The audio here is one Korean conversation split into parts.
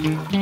Mm-hmm.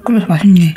매콤해서 맛있네.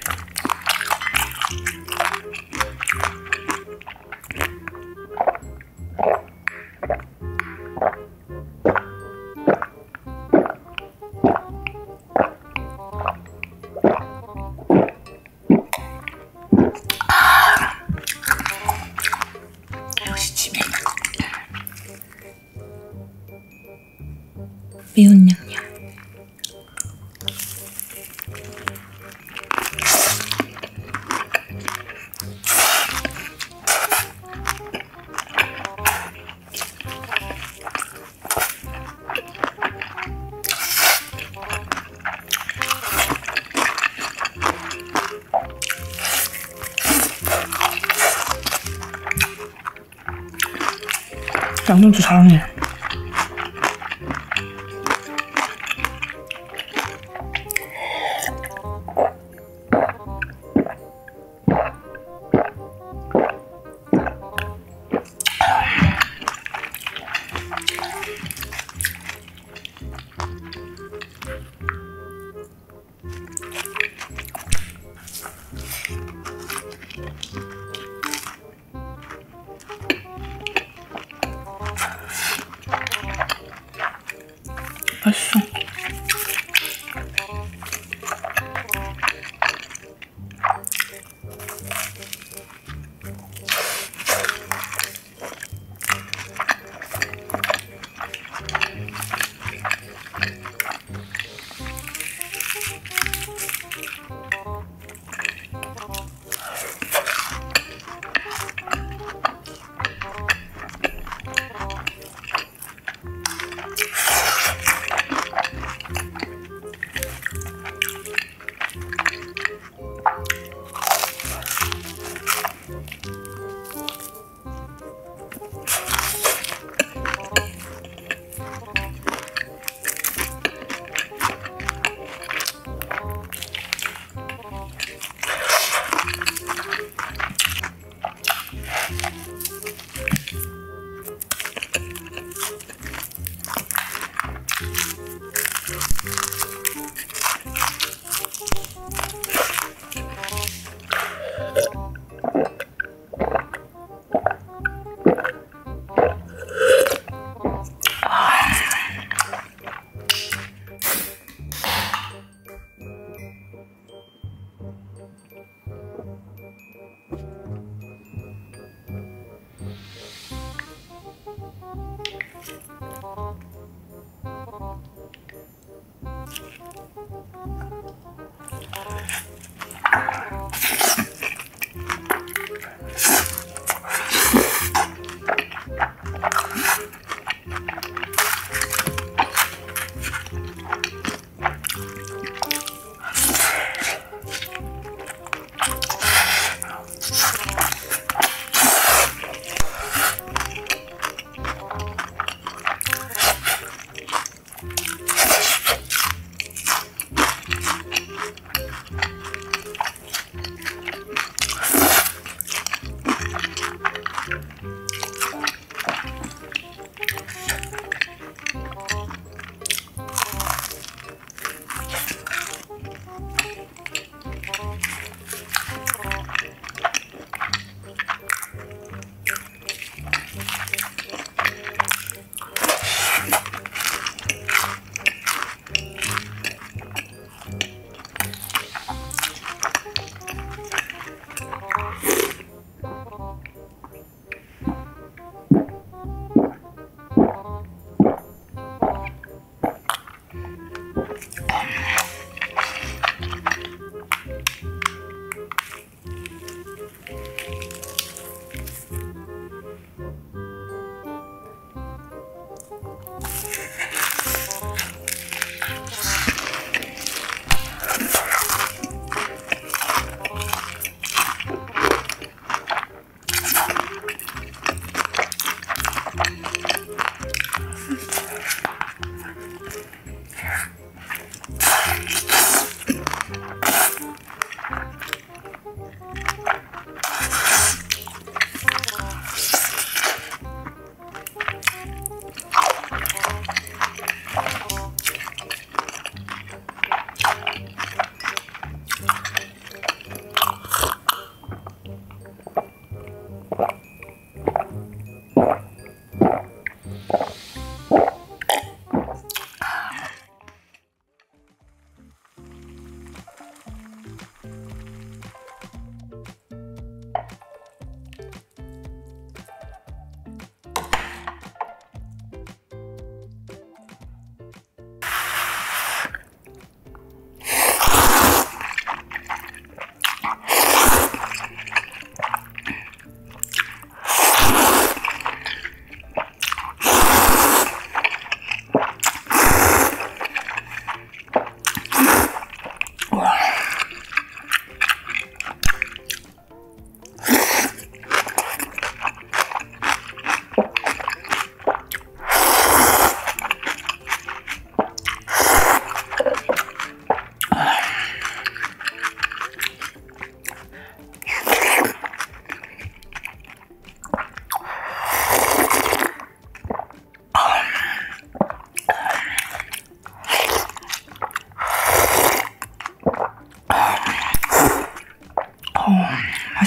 양념도 잘하네.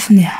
맛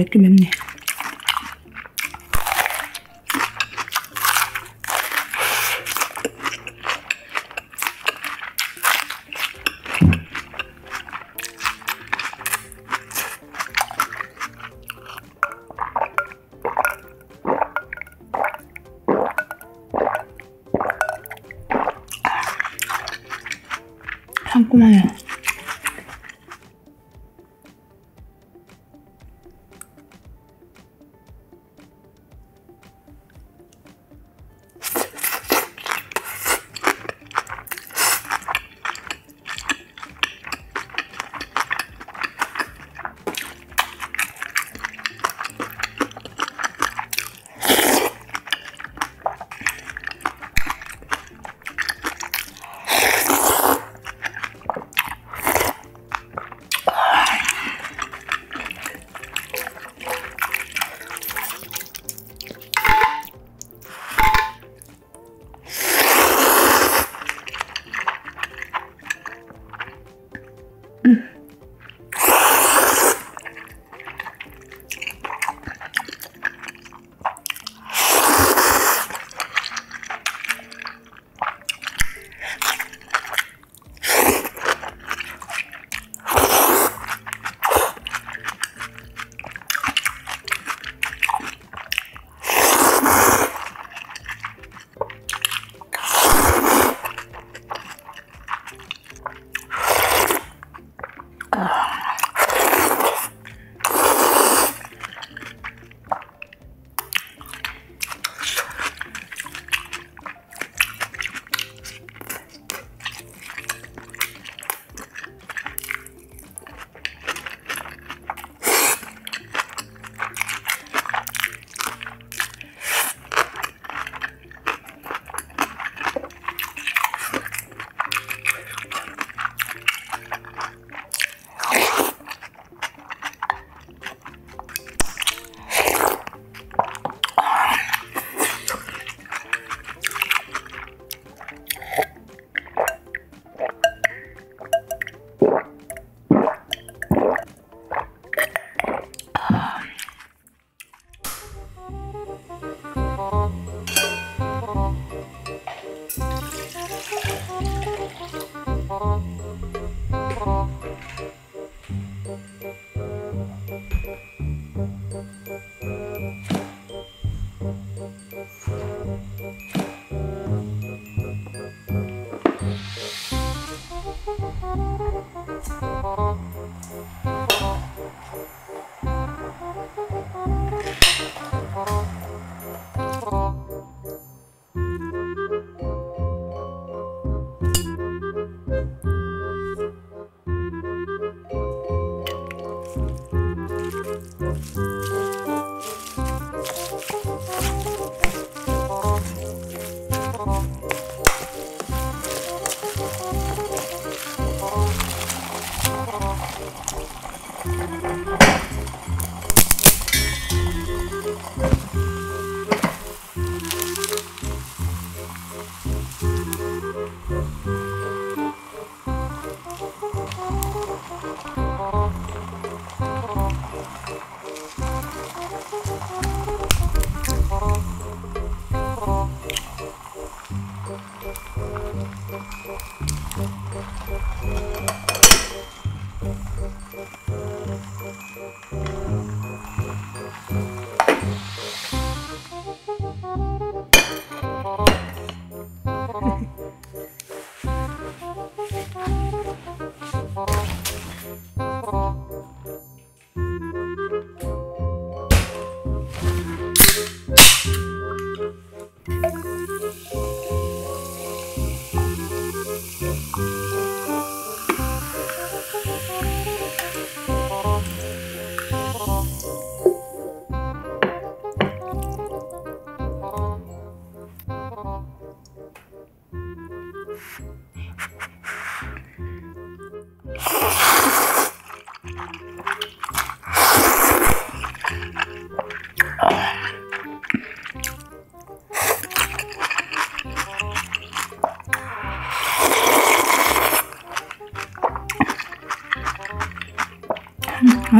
맵긴 맵네. 상큼하네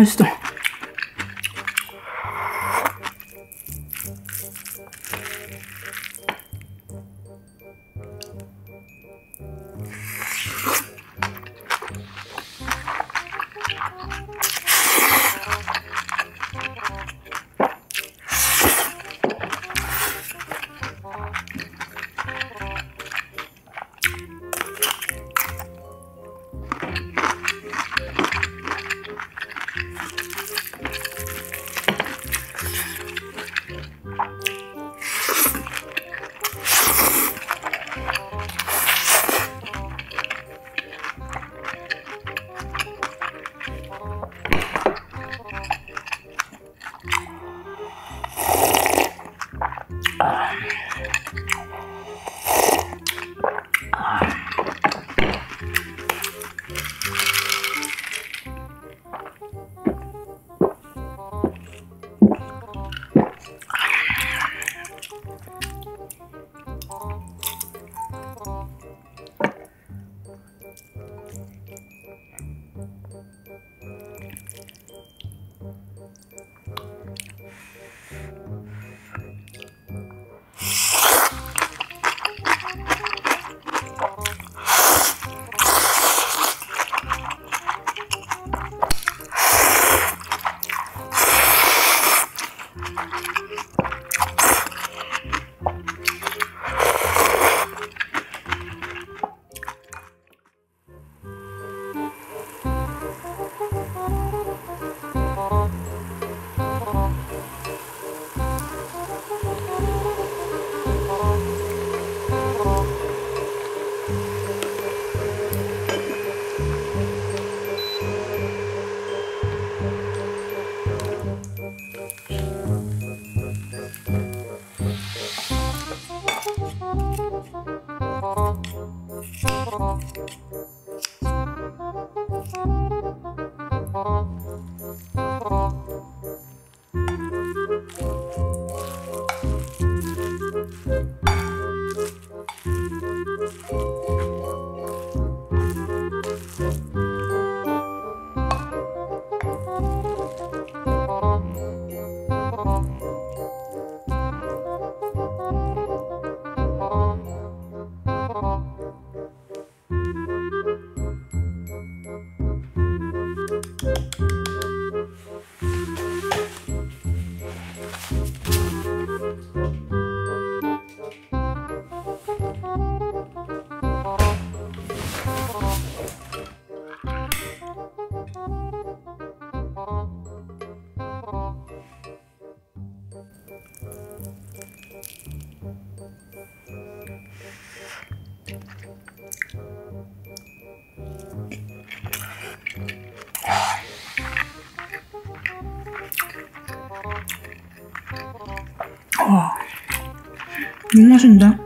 요. yüzünden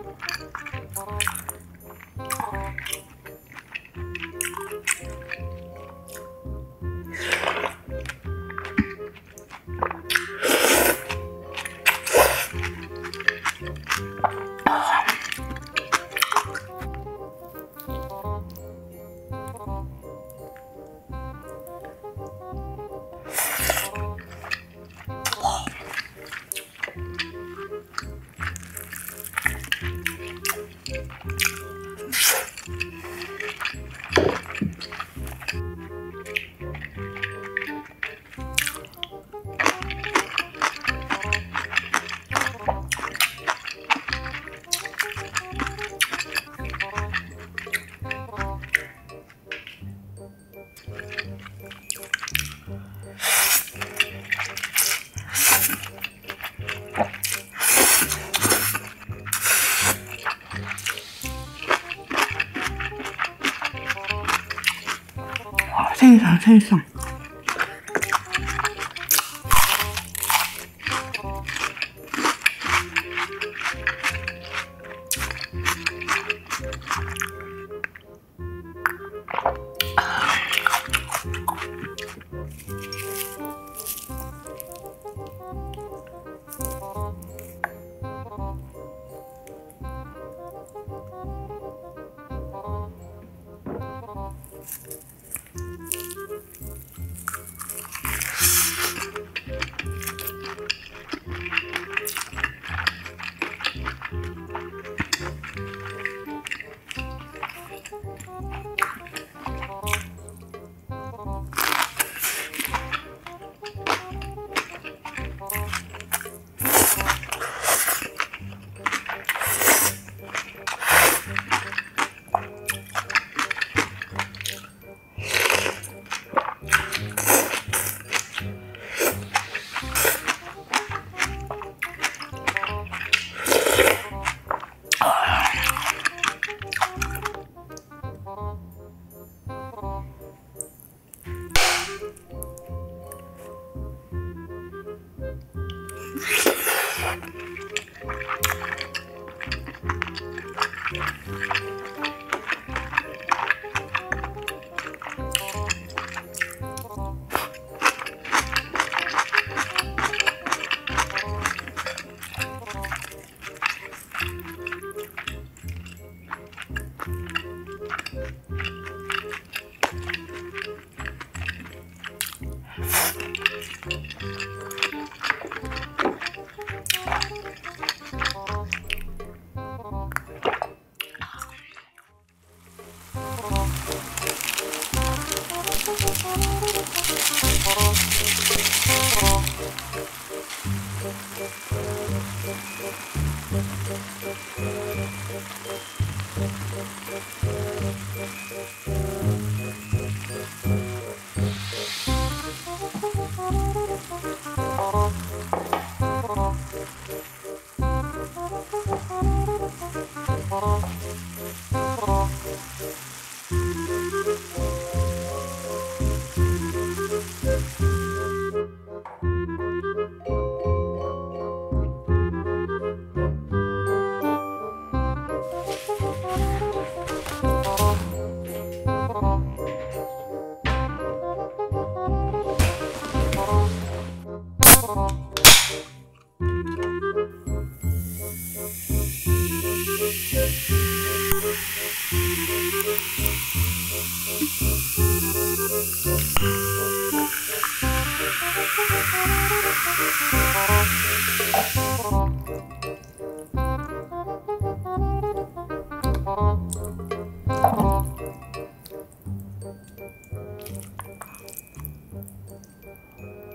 非常非常。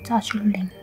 Tas.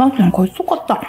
젓바지랑 거의 똑같다.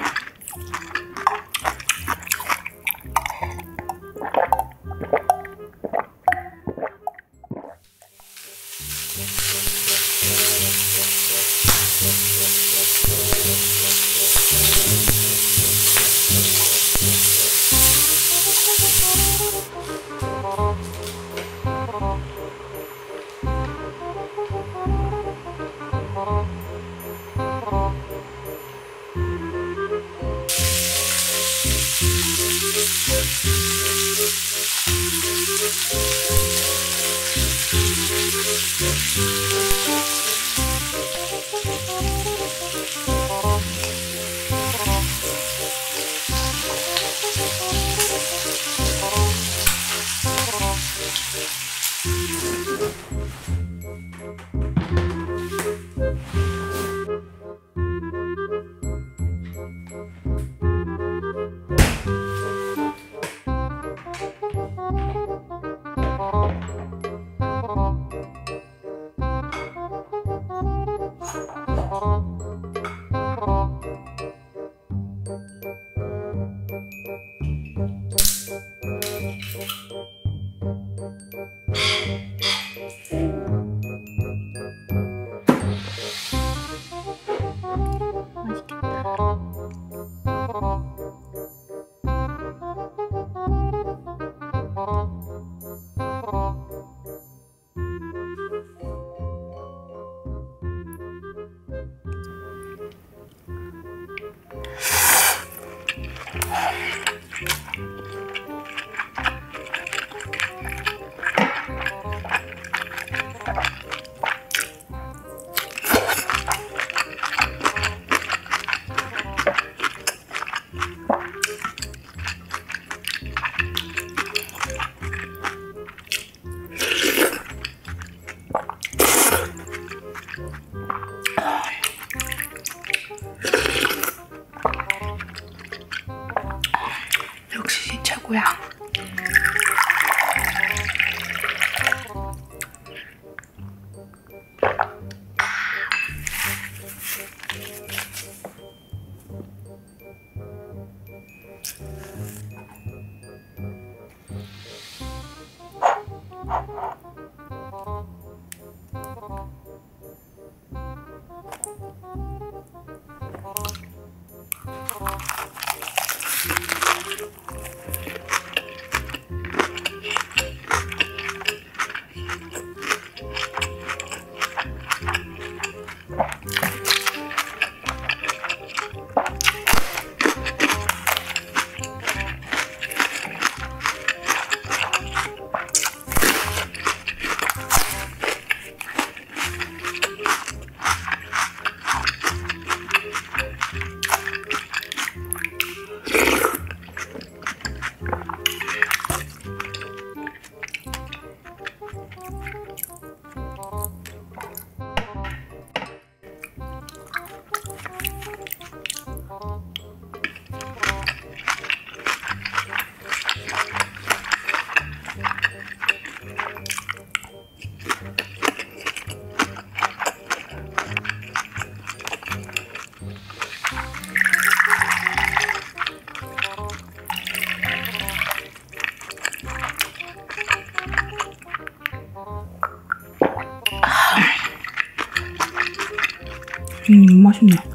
맛있네.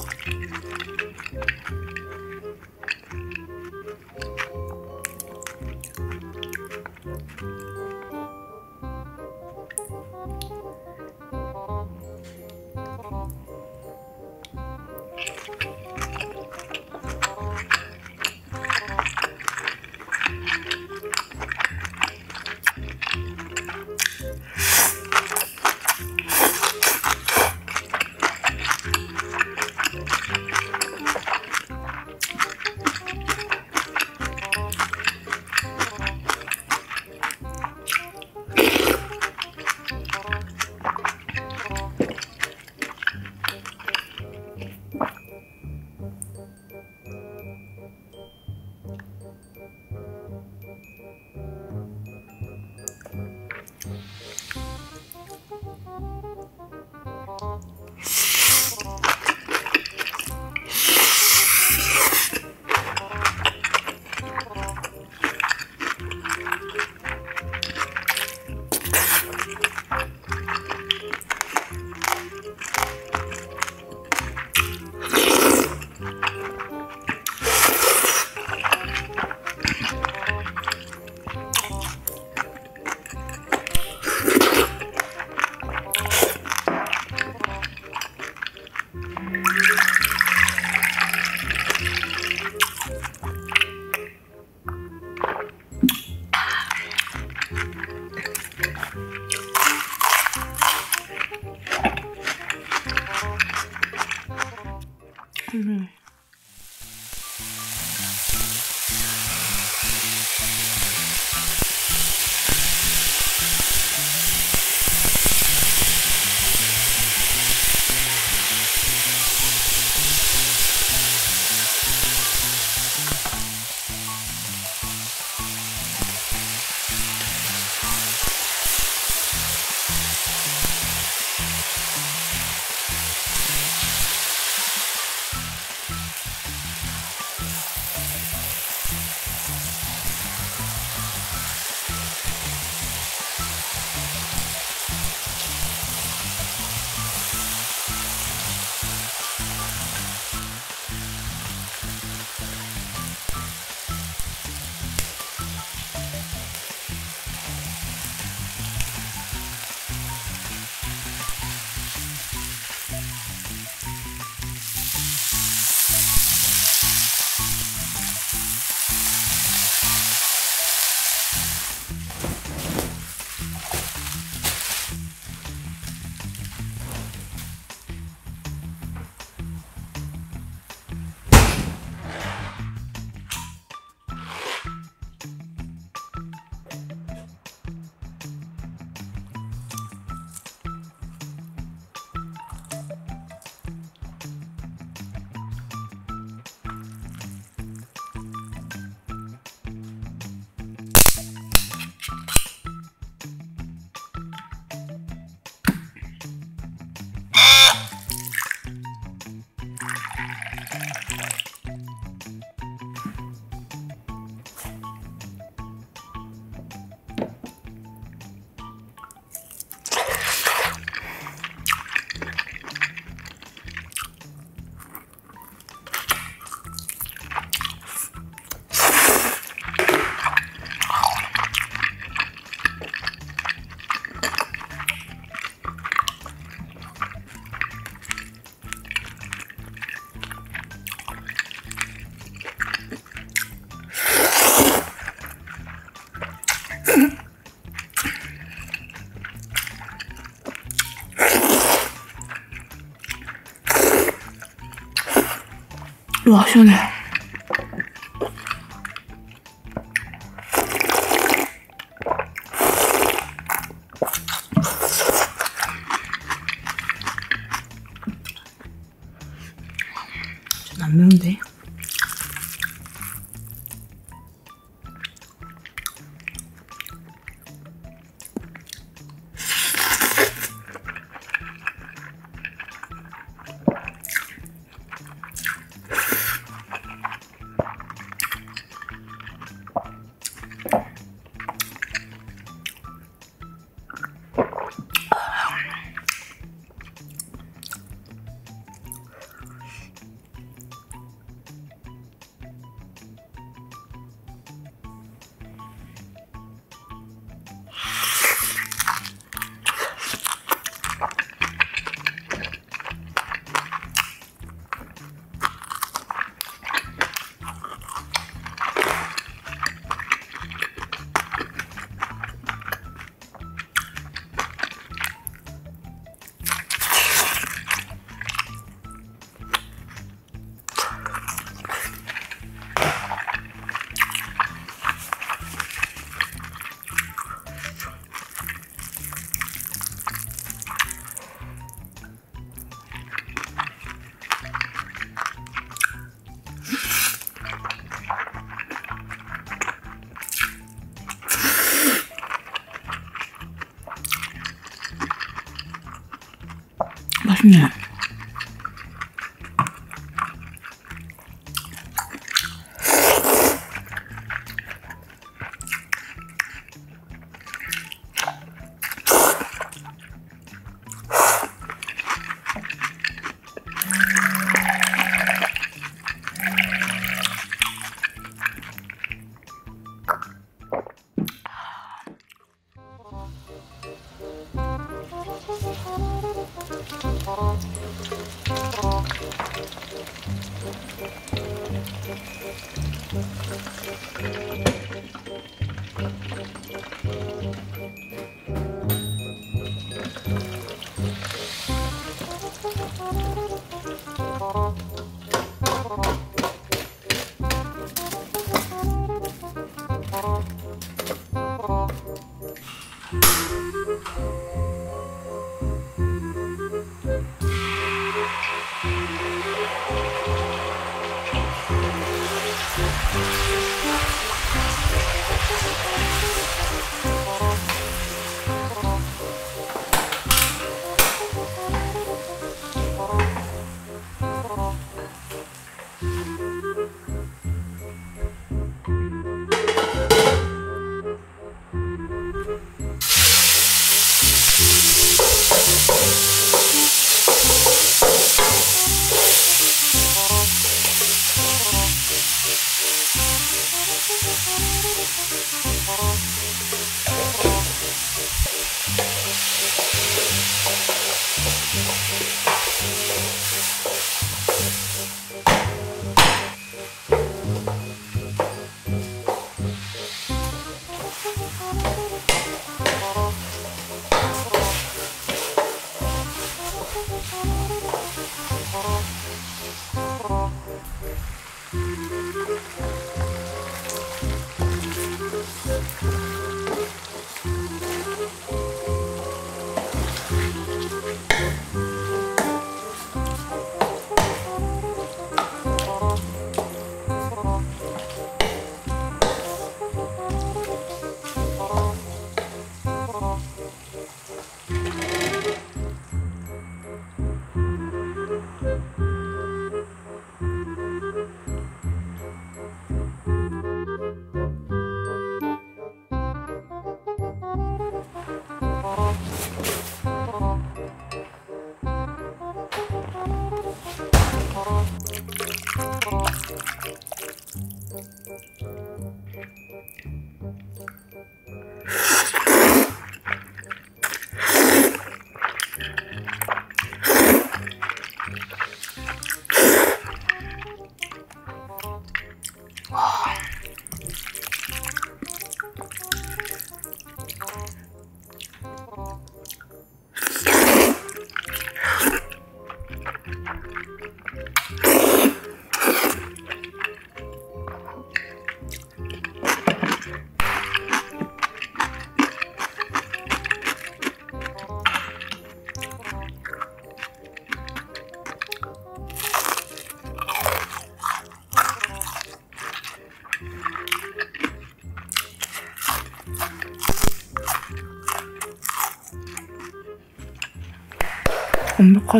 好兄弟。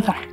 Bye bye.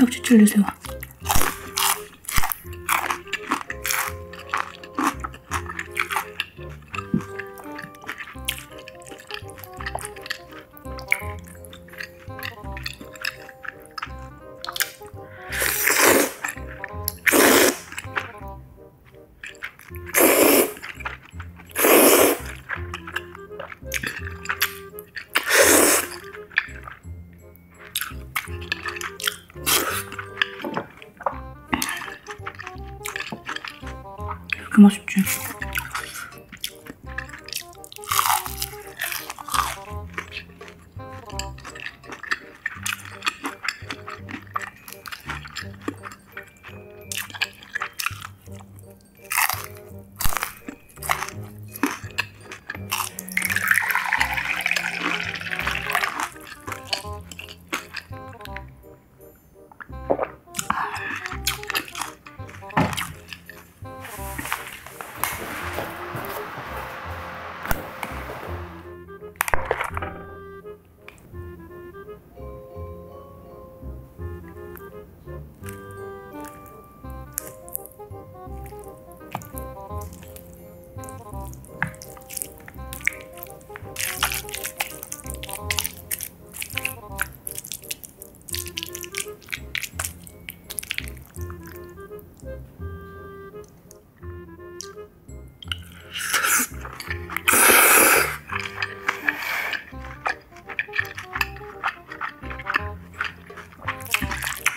역시 칠리새우.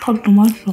밥도 맛있어.